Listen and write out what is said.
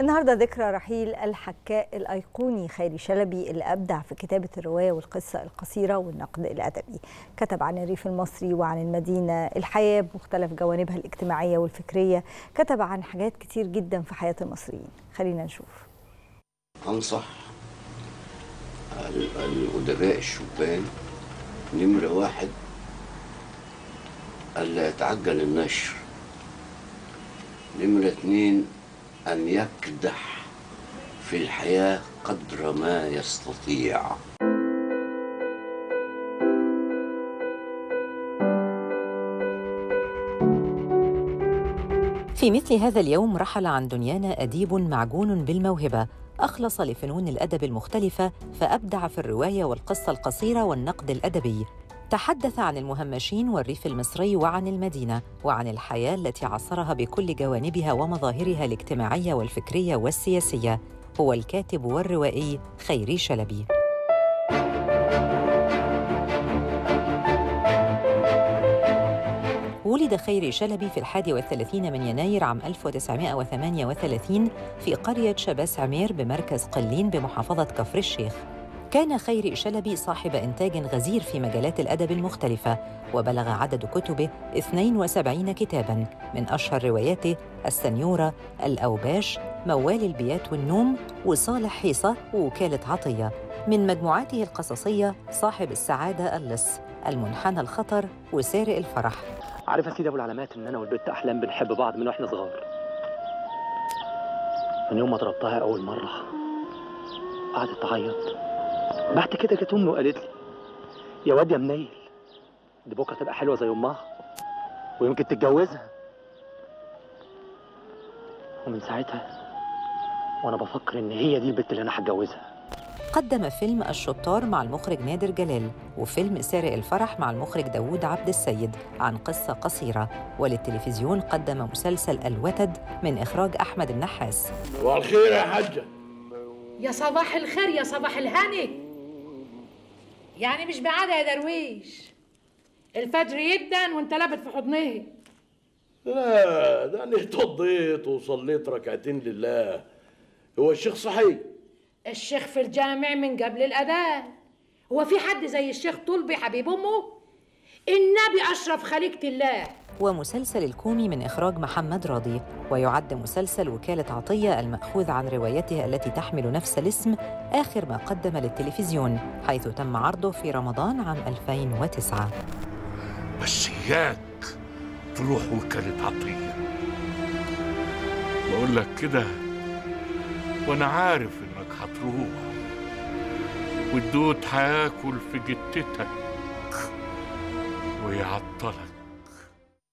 النهارده ذكرى رحيل الحكاء الأيقوني خيري شلبي اللي ابدع في كتابة الرواية والقصة القصيرة والنقد الأدبي. كتب عن الريف المصري وعن المدينة الحياة بمختلف جوانبها الاجتماعية والفكرية. كتب عن حاجات كتير جدا في حياة المصريين. خلينا نشوف. أنصح ال- الأدباء الشبان نمرة واحد ألا يتعجل النشر. نمرة اتنين أن يكدح في الحياة قدر ما يستطيع. في مثل هذا اليوم رحل عن دنيانا أديب معجون بالموهبة. أخلص لفنون الأدب المختلفة فأبدع في الرواية والقصة القصيرة والنقد الأدبي. تحدث عن المهمشين والريف المصري وعن المدينة وعن الحياة التي عصرها بكل جوانبها ومظاهرها الاجتماعية والفكرية والسياسية. هو الكاتب والروائي خيري شلبي. ولد خيري شلبي في الحادي والثلاثين من يناير عام 1938 في قرية شباس عمير بمركز قلين بمحافظة كفر الشيخ. كان خيري شلبي صاحب إنتاج غزير في مجالات الأدب المختلفة وبلغ عدد كتبه 72 كتاباً من أشهر رواياته السنيورة، الأوباش، موال البيات والنوم وصالح حيصة ووكالة عطية من مجموعاته القصصية صاحب السعادة اللص المنحنى الخطر وسارق الفرح. عارف يا سيدي أبو العلامات إن أنا والبت أحلام بنحب بعض من وإحنا صغار؟ من يوم ما ضربتها أول مرة قعدت تعيط. بعد كده جت أمي وقالت لي يا واد يا منيل دي بكرة تبقى حلوة زي أمها ويمكن تتجوزها. ومن ساعتها وأنا بفكر إن هي دي البت اللي أنا هتجوزها. قدم فيلم الشطار مع المخرج نادر جلال وفيلم سارق الفرح مع المخرج داوود عبد السيد عن قصة قصيرة. وللتلفزيون قدم مسلسل الوتد من إخراج أحمد النحاس. صباح الخير يا حجة يا صباح الخير يا صباح الهني يعني مش بعادة يا درويش. الفجر يدن وانت لابت في حضنه. لا ده أنا اتوضيت وصليت ركعتين لله. هو الشيخ صحيح؟ الشيخ في الجامع من قبل الأذان. هو في حد زي الشيخ طلبي حبيب أمه؟ النبي أشرف خليقة الله. ومسلسل الكومي من إخراج محمد راضي ويعد مسلسل وكالة عطية المأخوذ عن روايته التي تحمل نفس الاسم آخر ما قدم للتلفزيون حيث تم عرضه في رمضان عام 2009 بس إياك تروح وكالة عطية. بقول لك كده وأنا عارف إنك هتروح والدود هياكل في جتتك. やったら